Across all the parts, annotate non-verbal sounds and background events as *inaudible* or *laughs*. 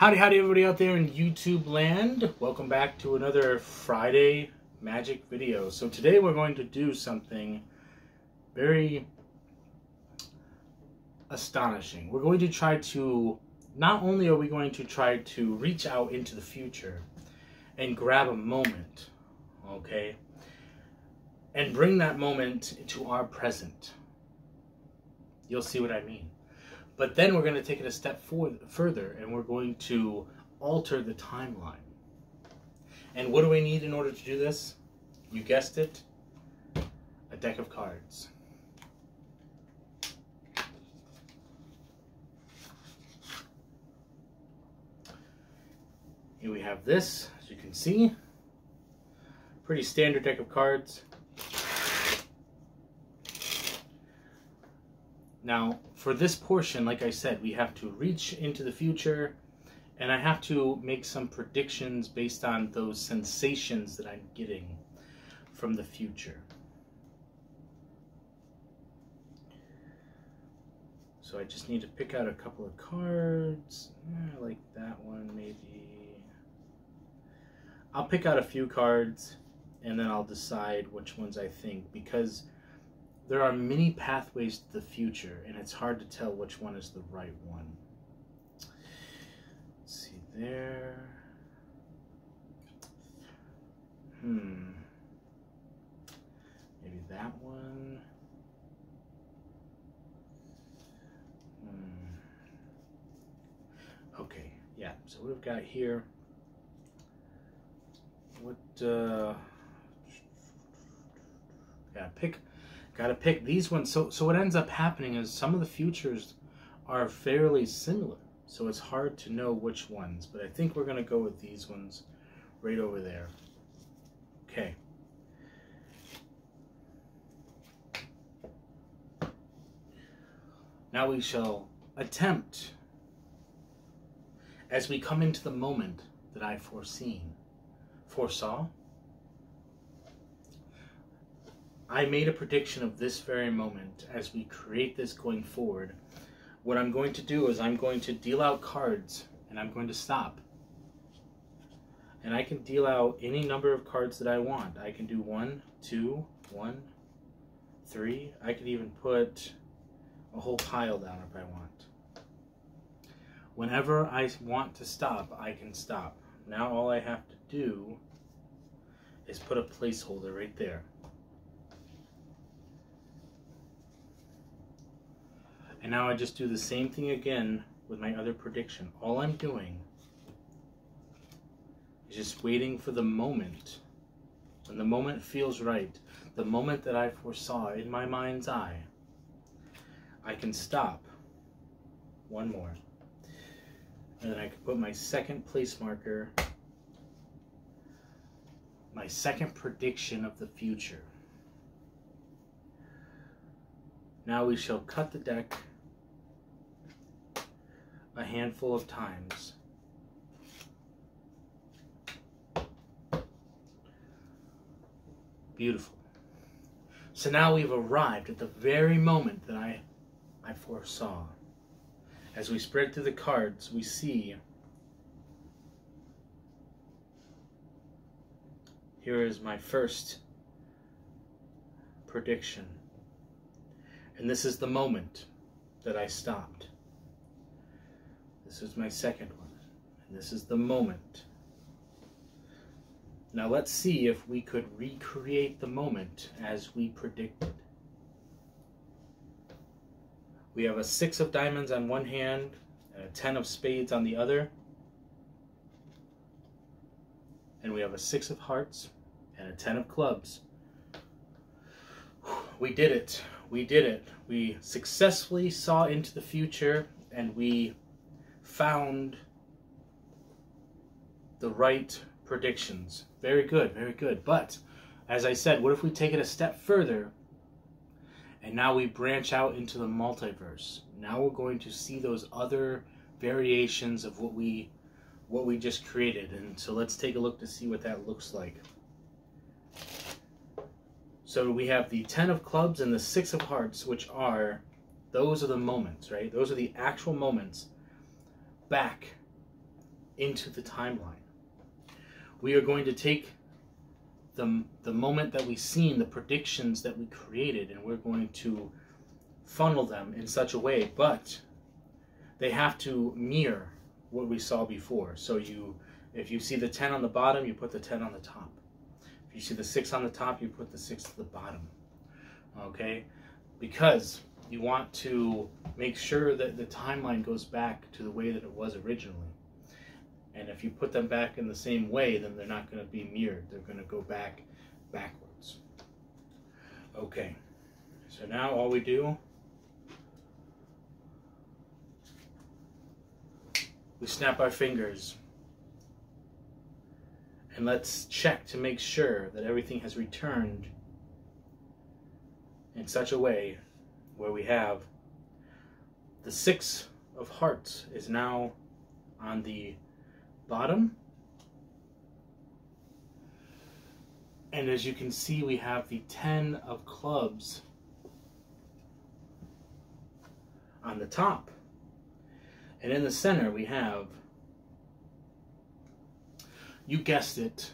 Howdy, howdy, everybody out there in YouTube land. Welcome back to another Friday magic video. So today we're going to do something very astonishing. We're going to try to, not only are we going to try to reach out into the future and grab a moment, okay, and bring that moment to our present. You'll see what I mean. But then we're going to take it a step for, further and we're going to alter the timeline. And what do we need in order to do this? You guessed it, a deck of cards. Here we have this, as you can see. Pretty standard deck of cards. Now, for this portion, like I said, we have to reach into the future and I have to make some predictions based on those sensations that I'm getting from the future. So I just need to pick out a couple of cards. Eh, I like that one, maybe. I'll pick out a few cards and then I'll decide which ones I think because there are many pathways to the future, and it's hard to tell which one is the right one. Let's see there. Hmm. Maybe that one. Hmm. Okay, yeah, so what we've got here. What, uh. Yeah, pick Got to pick these ones. So, so what ends up happening is some of the futures are fairly similar. So it's hard to know which ones. But I think we're going to go with these ones right over there. Okay. Now we shall attempt, as we come into the moment that I foreseen, foresaw, I made a prediction of this very moment as we create this going forward. What I'm going to do is I'm going to deal out cards and I'm going to stop. And I can deal out any number of cards that I want. I can do one, two, one, three. I could even put a whole pile down if I want. Whenever I want to stop, I can stop. Now all I have to do is put a placeholder right there. And now I just do the same thing again with my other prediction. All I'm doing is just waiting for the moment. When the moment feels right, the moment that I foresaw in my mind's eye, I can stop. One more. And then I can put my second place marker, my second prediction of the future. Now we shall cut the deck a handful of times. Beautiful. So now we've arrived at the very moment that I, I foresaw. As we spread through the cards, we see here is my first prediction. And this is the moment that I stopped. This is my second one. And this is the moment. Now let's see if we could recreate the moment as we predicted. We have a six of diamonds on one hand and a ten of spades on the other. And we have a six of hearts and a ten of clubs. We did it. We did it. We successfully saw into the future and we found the right predictions. Very good, very good. But as I said, what if we take it a step further and now we branch out into the multiverse? Now we're going to see those other variations of what we what we just created. And so let's take a look to see what that looks like. So we have the 10 of clubs and the 6 of hearts, which are, those are the moments, right? Those are the actual moments back into the timeline. We are going to take the, the moment that we've seen, the predictions that we created, and we're going to funnel them in such a way, but they have to mirror what we saw before. So you, if you see the 10 on the bottom, you put the 10 on the top. If you see the 6 on the top, you put the 6 to the bottom. Okay? Because you want to make sure that the timeline goes back to the way that it was originally. And if you put them back in the same way, then they're not going to be mirrored. They're going to go back backwards. Okay. So now all we do we snap our fingers and let's check to make sure that everything has returned in such a way where we have the six of hearts is now on the bottom and as you can see we have the ten of clubs on the top and in the center we have you guessed it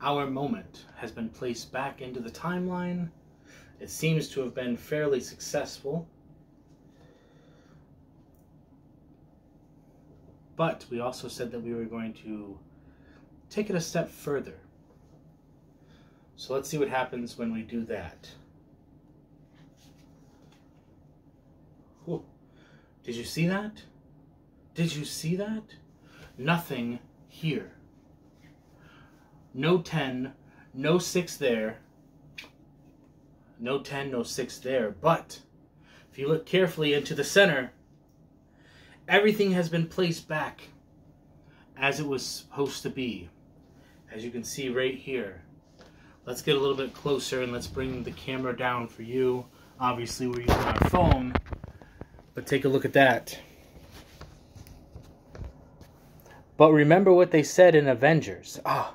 our moment has been placed back into the timeline. It seems to have been fairly successful. But we also said that we were going to take it a step further. So let's see what happens when we do that. Whew. Did you see that? Did you see that? Nothing here. No 10, no 6 there. No 10, no 6 there. But if you look carefully into the center, everything has been placed back as it was supposed to be. As you can see right here. Let's get a little bit closer and let's bring the camera down for you. Obviously, we're using our phone, but take a look at that. But remember what they said in Avengers. Ah,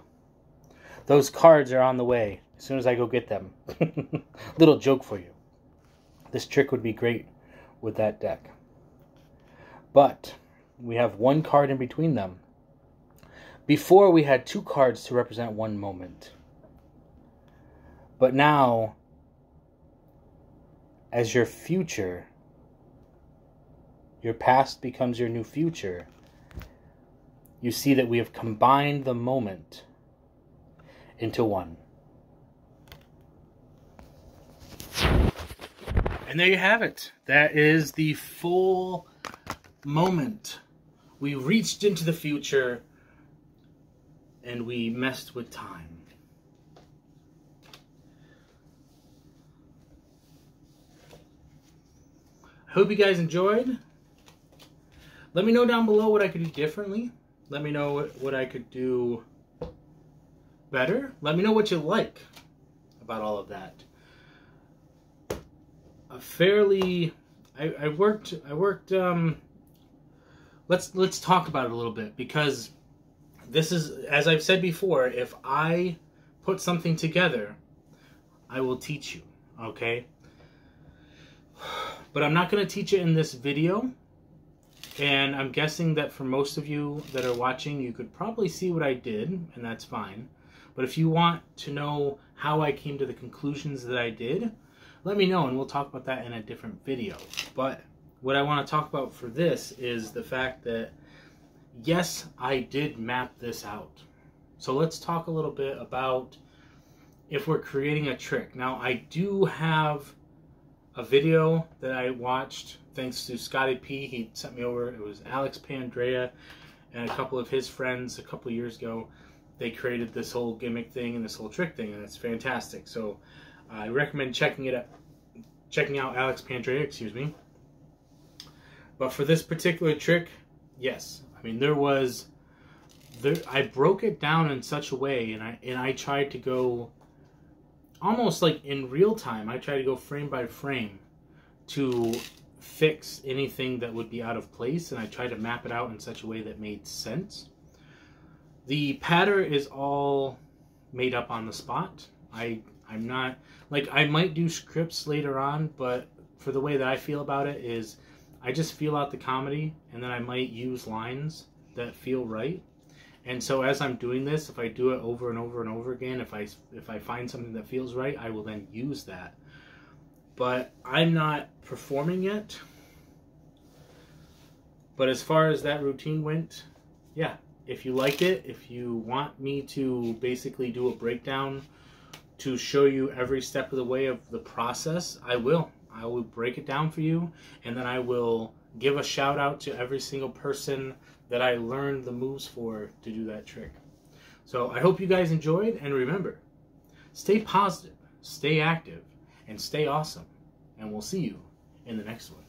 those cards are on the way as soon as I go get them. *laughs* Little joke for you. This trick would be great with that deck. But we have one card in between them. Before we had two cards to represent one moment. But now, as your future, your past becomes your new future, you see that we have combined the moment into one. And there you have it. That is the full moment. We reached into the future and we messed with time. I hope you guys enjoyed. Let me know down below what I could do differently. Let me know what, what I could do better. Let me know what you like about all of that. A fairly, I, I worked, I worked. Um, let's let's talk about it a little bit because this is, as I've said before, if I put something together, I will teach you. Okay. But I'm not going to teach it in this video. And I'm guessing that for most of you that are watching, you could probably see what I did, and that's fine. But if you want to know how I came to the conclusions that I did, let me know and we'll talk about that in a different video. But what I want to talk about for this is the fact that yes, I did map this out. So let's talk a little bit about if we're creating a trick. Now I do have a video that I watched thanks to Scotty P. He sent me over. It was Alex Pandrea and a couple of his friends a couple years ago they created this whole gimmick thing and this whole trick thing, and it's fantastic. So I recommend checking it out, checking out Alex Pandrea, excuse me. But for this particular trick, yes, I mean there was, there I broke it down in such a way, and I and I tried to go almost like in real time. I tried to go frame by frame to fix anything that would be out of place, and I tried to map it out in such a way that made sense. The pattern is all made up on the spot. I I'm not like I might do scripts later on, but for the way that I feel about it is I just feel out the comedy and then I might use lines that feel right. And so as I'm doing this, if I do it over and over and over again, if I if I find something that feels right, I will then use that. But I'm not performing yet. But as far as that routine went, yeah, if you like it, if you want me to basically do a breakdown to show you every step of the way of the process, I will. I will break it down for you and then I will give a shout out to every single person that I learned the moves for to do that trick. So I hope you guys enjoyed and remember, stay positive, stay active, and stay awesome. And we'll see you in the next one.